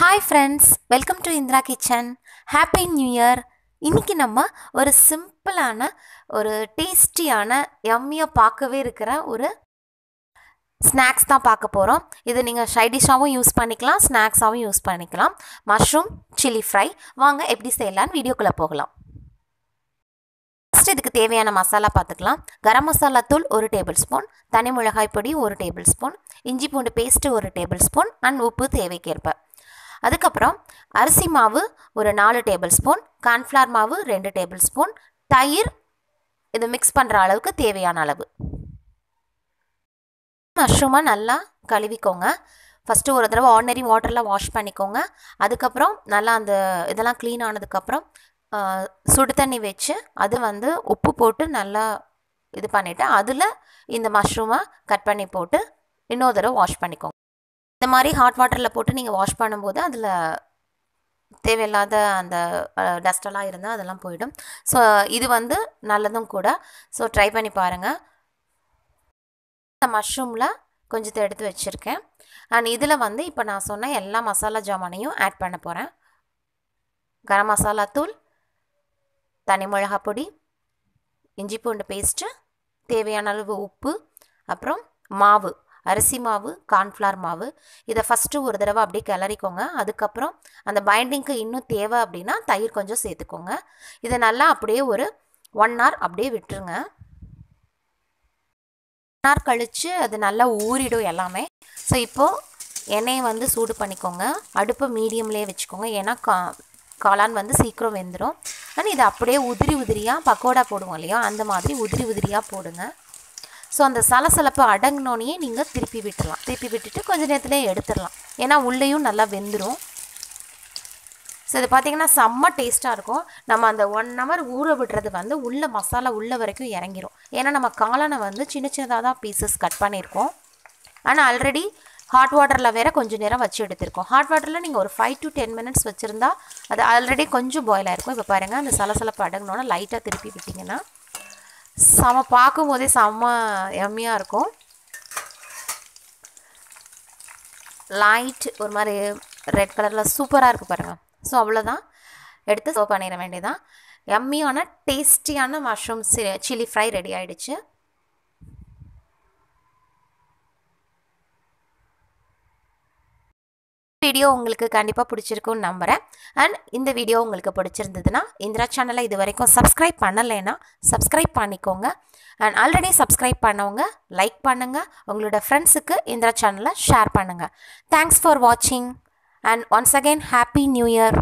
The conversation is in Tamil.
Hi friends welcome to Indira kitchen happy new year இன்றைக்கி நம்ம ஒரு சிம்பிளான ஒரு டேஸ்டியான எம்மியாக பார்க்கவே இருக்கிற ஒரு ஸ்நாக்ஸ் தான் பார்க்க போகிறோம் இது நீங்கள் ஷைடிஷாகவும் யூஸ் பண்ணிக்கலாம் ஸ்நாக்ஸாகவும் யூஸ் பண்ணிக்கலாம். மஷ்ரூம் சில்லி ஃப்ரை வாங்க எப்படி செய்யலான்னு வீடியோக்குள்ளே போகலாம். ஃபஸ்ட் இதுக்கு தேவையான மசாலா பார்த்துக்கலாம். கரம் மசாலா தூள் ஒரு டேபிள் ஸ்பூன் தனி மிளகாய் பொடி ஒரு டேபிள் ஸ்பூன் இஞ்சி பூண்டு பேஸ்ட்டு ஒரு டேபிள் ஸ்பூன் அண்ட் உப்பு தேவைக்கேற்ப. அதுக்கப்புறம் அரிசி மாவு ஒரு நாலு டேபிள் ஸ்பூன் கார்ன்ஃப்ளவர் மாவு ரெண்டு டேபிள் ஸ்பூன் தயிர் இது மிக்ஸ் பண்ணுற அளவுக்கு தேவையான அளவு. மஷ்ரூமை நல்லா கழுவிக்கோங்க. ஃபஸ்ட்டு ஒரு தடவை ஆர்டினரி வாட்டரில் வாஷ் பண்ணிக்கோங்க. அதுக்கப்புறம் நல்லா அந்த இதெல்லாம் க்ளீன் ஆனதுக்கப்புறம் சுடு தண்ணி வச்சு அது வந்து உப்பு போட்டு நல்லா இது பண்ணிவிட்டு அதில் இந்த மஷ்ரூமை கட் பண்ணி போட்டு இன்னொரு தடவை வாஷ் பண்ணிக்கோங்க. இந்த மாதிரி ஹாட் வாட்டரில் போட்டு நீங்கள் வாஷ் பண்ணும்போது அதில் தேவையில்லாத அந்த டஸ்டெல்லாம் இருந்தால் அதெல்லாம் போயிடும். ஸோ இது வந்து நல்லதும் கூட. ஸோ ட்ரை பண்ணி பாருங்கள் இந்த மஷ்ரூமில் கொஞ்சத்தை எடுத்து வச்சுருக்கேன். அண்ட் இதில் வந்து இப்போ நான் சொன்ன எல்லா மசாலா ஜாமானையும் ஆட் பண்ண போகிறேன் கரம் மசாலா தூள் தனி மிளகா பொடி இஞ்சி பூண்டு பேஸ்ட்டு தேவையான அளவு உப்பு அப்புறம் மாவு. அரிசி மாவு கார்ன்ஃப்ளார் மாவு இதை ஃபஸ்ட்டு ஒரு தடவை அப்படியே கிளறிக்கோங்க. அதுக்கப்புறம் அந்த பைண்டிங்க்கு இன்னும் தேவை அப்படின்னா தயிர் கொஞ்சம் சேர்த்துக்கோங்க. இதை நல்லா அப்படியே ஒரு ஒன் ஹவர் அப்படியே விட்டுருங்க. ஒன் ஹவர் கழித்து அது நல்லா ஊறிடும் எல்லாமே. ஸோ இப்போது எண்ணெயை வந்து சூடு பண்ணிக்கோங்க. அடுப்பை மீடியம்லேயே வச்சுக்கோங்க. ஏன்னா கா காளான் வந்து சீக்கிரம் வெந்துடும் ஆனால் இதை அப்படியே உதிரி உதிரியாக பக்கோடா போடுவோம் இல்லையா? அந்த மாதிரி உதிரி உதிரியாக போடுங்க. ஸோ அந்த சலசலப்பு அடங்கினோனையே நீங்கள் திருப்பி விட்டுடலாம் திருப்பி விட்டுட்டு கொஞ்ச நேரத்துலேயே எடுத்துடலாம் ஏன்னா உள்ளேயும் நல்லா வெந்துடும் ஸோ இது பார்த்திங்கன்னா செம்ம டேஸ்ட்டாக இருக்கும். நம்ம அந்த ஒன் ஹவர் ஊற விடுறது வந்து உள்ள மசாலா உள்ளே வரைக்கும் இறங்கிரும். ஏன்னா நம்ம காளானை வந்து சின்ன சின்னதாக தான் பீசஸ் கட் பண்ணியிருக்கோம். ஆனால் ஆல்ரெடி ஹாட் வாட்டரில் வேறு கொஞ்சம் நேரம் வச்சு எடுத்திருக்கோம். ஹாட் வாட்டரில் நீங்கள் ஒரு ஃபைவ் டு டென் மினிட்ஸ் வச்சுருந்தா அது ஆல்ரெடி கொஞ்சம் பாயில் ஆயிருக்கும். இப்போ பாருங்கள் அந்த சலசலப்பு அடங்கினோன்னா லைட்டாக திருப்பி விட்டிங்கன்னா செம பார்க்கும் போதே செம்ம எம்மியாக இருக்கும். லைட் ஒரு மாதிரி ரெட் கலரில் சூப்பராக இருக்குது பாருங்கள் ஸோ அவ்வளோதான் எடுத்து சர்வ் பண்ணிட வேண்டியதான் எம்மியான டேஸ்டியான மஷ்ரூம் சில்லி ஃப்ரை ரெடி ஆகிடுச்சு வீடியோ உங்களுக்கு கண்டிப்பாக பிடிச்சிருக்கும்னு நம்புகிறேன் அண்ட் இந்த வீடியோ உங்களுக்கு பிடிச்சிருந்ததுன்னா இந்திரா சேனலை இது வரைக்கும் சப்ஸ்கிரைப் பண்ணலைன்னா சப்ஸ்கிரைப் பண்ணிக்கோங்க. அண்ட் ஆல்ரெடி சப்ஸ்கிரைப் பண்ணவங்க லைக் பண்ணுங்கள் உங்களோட ஃப்ரெண்ட்ஸுக்கு இந்திரா சேனலை ஷேர் பண்ணுங்கள் தேங்க்ஸ் ஃபார் வாட்சிங் and once again happy new year